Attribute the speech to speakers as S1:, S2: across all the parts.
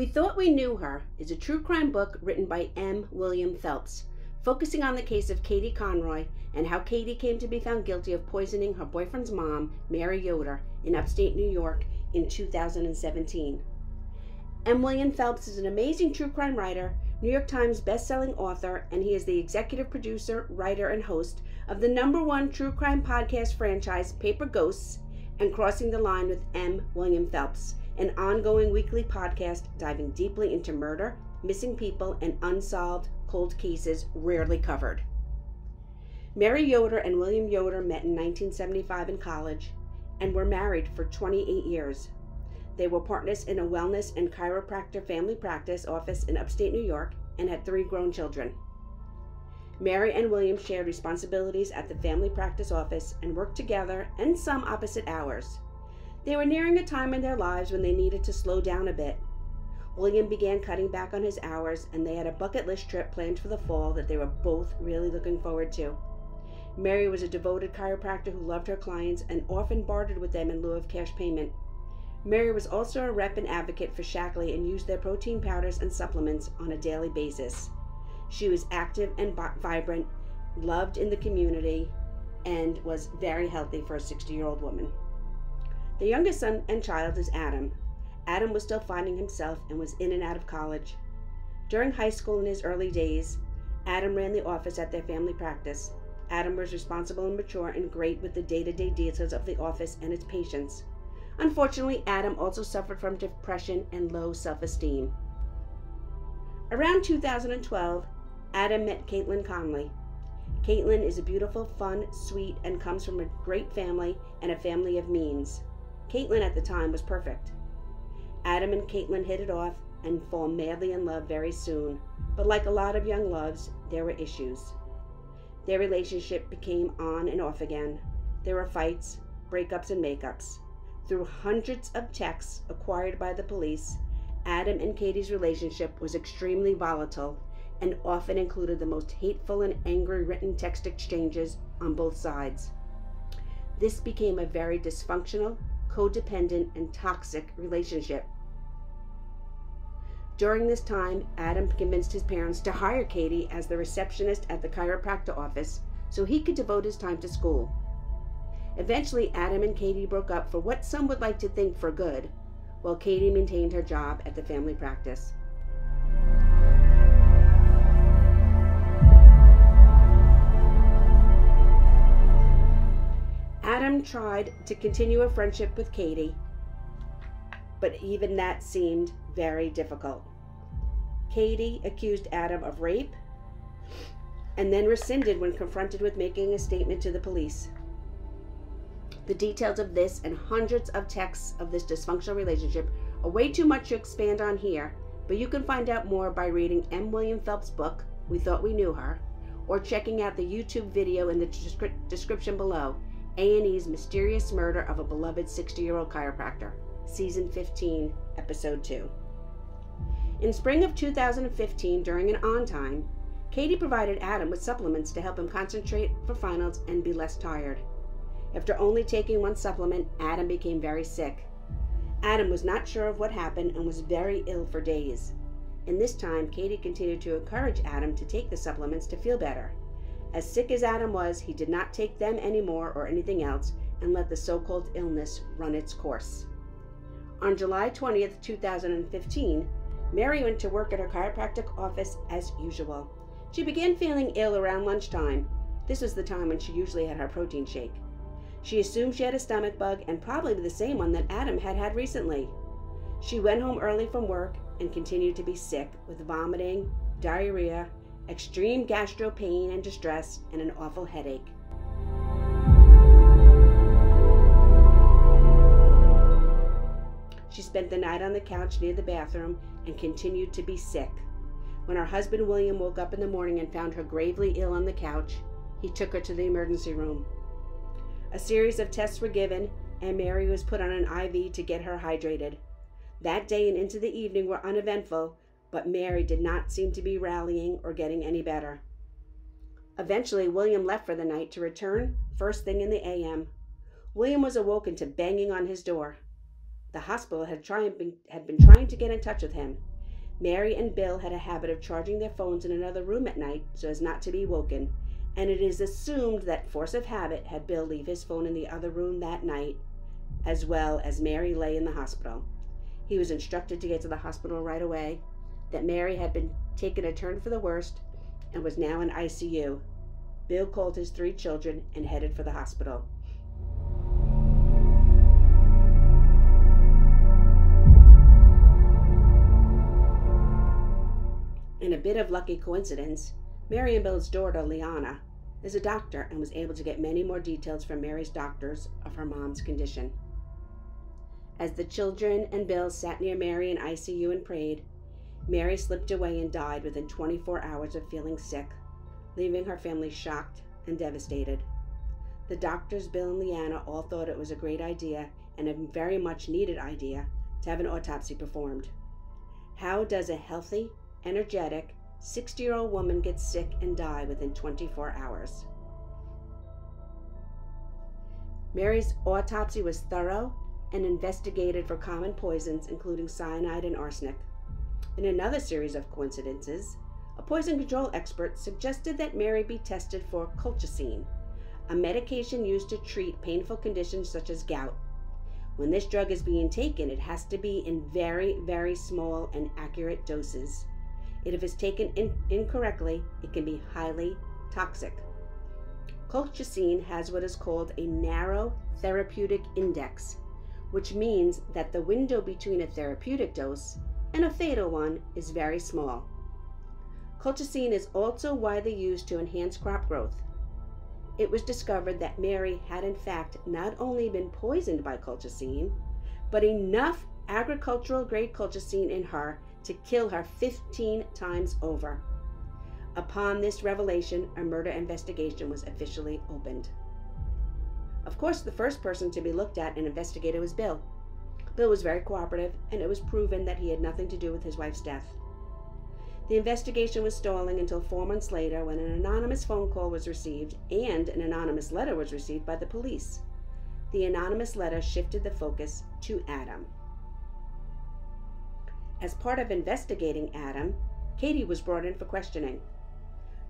S1: We Thought We Knew Her is a true crime book written by M. William Phelps, focusing on the case of Katie Conroy and how Katie came to be found guilty of poisoning her boyfriend's mom, Mary Yoder, in upstate New York in 2017. M. William Phelps is an amazing true crime writer, New York Times bestselling author, and he is the executive producer, writer, and host of the number one true crime podcast franchise, Paper Ghosts, and Crossing the Line with M. William Phelps, an ongoing weekly podcast diving deeply into murder, missing people, and unsolved cold cases rarely covered. Mary Yoder and William Yoder met in 1975 in college and were married for 28 years. They were partners in a wellness and chiropractor family practice office in upstate New York and had three grown children. Mary and William shared responsibilities at the family practice office and worked together and some opposite hours. They were nearing a time in their lives when they needed to slow down a bit. William began cutting back on his hours, and they had a bucket list trip planned for the fall that they were both really looking forward to. Mary was a devoted chiropractor who loved her clients and often bartered with them in lieu of cash payment. Mary was also a rep and advocate for Shaklee and used their protein powders and supplements on a daily basis. She was active and vibrant, loved in the community, and was very healthy for a 60 year old woman. The youngest son and child is Adam. Adam was still finding himself and was in and out of college. During high school in his early days, Adam ran the office at their family practice. Adam was responsible and mature and great with the day to day details of the office and its patients. Unfortunately, Adam also suffered from depression and low self esteem. Around 2012, Adam met Kaitlyn Conley. Kaitlyn is a beautiful, fun, sweet, and comes from a great family and a family of means. Kaitlyn at the time was perfect. Adam and Kaitlyn hit it off and fall madly in love very soon, but like a lot of young loves, there were issues. Their relationship became on and off again. There were fights, breakups, and makeups. Through hundreds of texts acquired by the police, Adam and Katie's relationship was extremely volatile and often included the most hateful and angry written text exchanges on both sides. This became a very dysfunctional, codependent, and toxic relationship. During this time, Adam convinced his parents to hire Katie as the receptionist at the chiropractor office so he could devote his time to school. Eventually, Adam and Katie broke up for what some would like to think for good, while Katie maintained her job at the family practice. Adam tried to continue a friendship with Katie, but even that seemed very difficult. Katie accused Adam of rape and then rescinded when confronted with making a statement to the police. The details of this and hundreds of texts of this dysfunctional relationship are way too much to expand on here, but you can find out more by reading M. William Phelps' book, We Thought We Knew Her, or checking out the YouTube video in the descri- description below a&E's Mysterious Murder of a Beloved 60-Year-Old Chiropractor, Season 15, Episode 2. In spring of 2015, during an on time, Katie provided Adam with supplements to help him concentrate for finals and be less tired. After only taking one supplement, Adam became very sick. Adam was not sure of what happened and was very ill for days. In this time, Katie continued to encourage Adam to take the supplements to feel better. As sick as Adam was, he did not take them anymore or anything else and let the so called illness run its course. On July 20th, 2015, Mary went to work at her chiropractic office as usual. She began feeling ill around lunchtime. This was the time when she usually had her protein shake. She assumed she had a stomach bug and probably the same one that Adam had had recently. She went home early from work and continued to be sick with vomiting, diarrhea, extreme gastro pain and distress, and an awful headache. She spent the night on the couch near the bathroom and continued to be sick. When her husband William woke up in the morning and found her gravely ill on the couch, he took her to the emergency room. A series of tests were given, and Mary was put on an IV to get her hydrated. That day and into the evening were uneventful, but Mary did not seem to be rallying or getting any better. Eventually, William left for the night to return first thing in the AM. William was awoken to banging on his door. The hospital had, tried, had been trying to get in touch with him. Mary and Bill had a habit of charging their phones in another room at night so as not to be woken, and it is assumed that force of habit had Bill leave his phone in the other room that night, as well as Mary lay in the hospital. He was instructed to get to the hospital right away, that Mary had been taken a turn for the worst and was now in ICU. Bill called his three children and headed for the hospital. In a bit of lucky coincidence, Mary and Bill's daughter, Liana, is a doctor and was able to get many more details from Mary's doctors of her mom's condition. As the children and Bill sat near Mary in ICU and prayed, Mary slipped away and died within 24 hours of feeling sick, leaving her family shocked and devastated. The doctors, Bill and Leanna, all thought it was a great idea and a very much needed idea to have an autopsy performed. How does a healthy, energetic, 60 year old woman get sick and die within 24 hours. Mary's autopsy was thorough and investigated for common poisons, including cyanide and arsenic. In another series of coincidences, a poison control expert suggested that Mary be tested for colchicine, a medication used to treat painful conditions such as gout. When this drug is being taken, it has to be in very, very small and accurate doses. If it is taken in incorrectly, it can be highly toxic. Colchicine has what is called a narrow therapeutic index, which means that the window between a therapeutic dose and a fatal one is very small. Colchicine is also widely used to enhance crop growth. It was discovered that Mary had in fact not only been poisoned by colchicine, but enough agricultural grade colchicine in her to kill her 15 times over. Upon this revelation, a murder investigation was officially opened. Of course, the first person to be looked at and investigated was Bill. Bill was very cooperative, and it was proven that he had nothing to do with his wife's death. The investigation was stalling until four months later when an anonymous phone call was received and an anonymous letter was received by the police. The anonymous letter shifted the focus to Adam. As part of investigating Adam, Katie was brought in for questioning.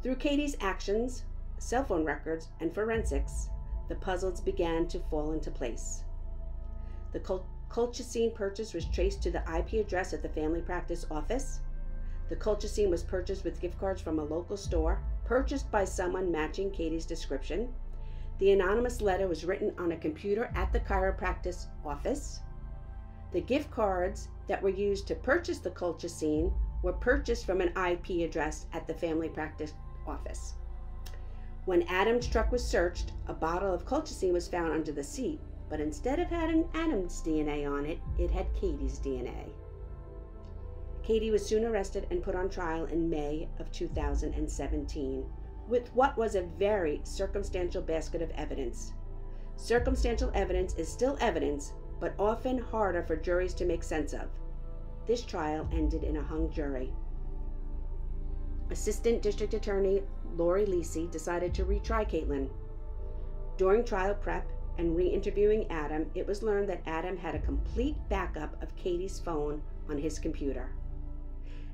S1: Through Katie's actions, cell phone records, and forensics, the puzzles began to fall into place. The col- colchicine purchase was traced to the IP address at the family practice office. The colchicine was purchased with gift cards from a local store, purchased by someone matching Katie's description. The anonymous letter was written on a computer at the chiropractic office. The gift cards that were used to purchase the colchicine were purchased from an IP address at the family practice office. When Adam's truck was searched, a bottle of colchicine was found under the seat, but instead of having Adam's DNA on it, it had Katie's DNA. Katie was soon arrested and put on trial in May of 2017 with what was a very circumstantial basket of evidence. Circumstantial evidence is still evidence, but often harder for juries to make sense of. This trial ended in a hung jury. Assistant District Attorney Lori Lisi decided to retry Kaitlyn. During trial prep and re interviewing Adam, it was learned that Adam had a complete backup of Katie's phone on his computer.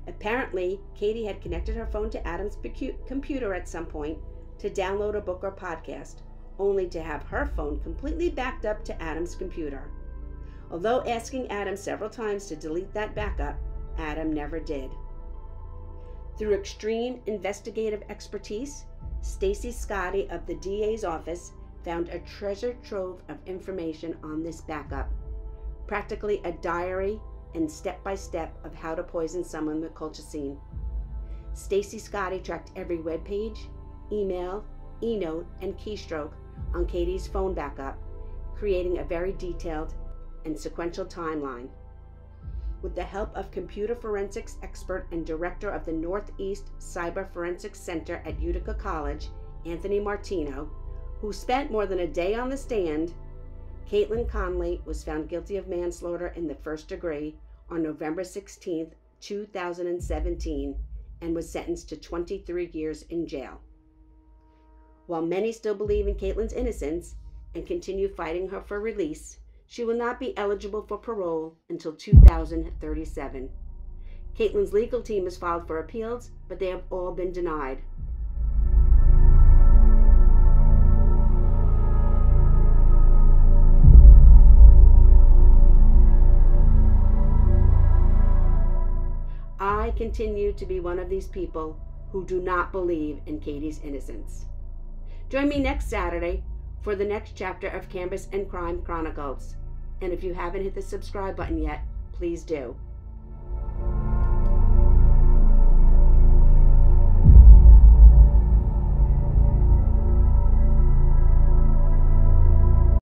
S1: Apparently, Katie had connected her phone to Adam's computer at some point to download a book or podcast, only to have her phone completely backed up to Adam's computer. Although asking Adam several times to delete that backup, Adam never did. Through extreme investigative expertise, Stacy Scotty of the DA's office found a treasure trove of information on this backup. Practically a diary and step by step of how to poison someone with colchicine. Stacy Scotty tracked every web page, email, e-note, and keystroke on Katie's phone backup, creating a very detailed and sequential timeline. With the help of computer forensics expert and director of the Northeast Cyber Forensics Center at Utica College, Anthony Martino, who spent more than a day on the stand, Kaitlyn Conley was found guilty of manslaughter in the first degree on November 16, 2017, and was sentenced to 23 years in jail. While many still believe in Kaitlyn's innocence and continue fighting her for release, she will not be eligible for parole until 2037. Kaitlyn's legal team has filed for appeals, but they have all been denied. Continue to be one of these people who do not believe in Katie's innocence. Join me next Saturday for the next chapter of Canvas and Crime Chronicles. And if you haven't hit the subscribe button yet, please do.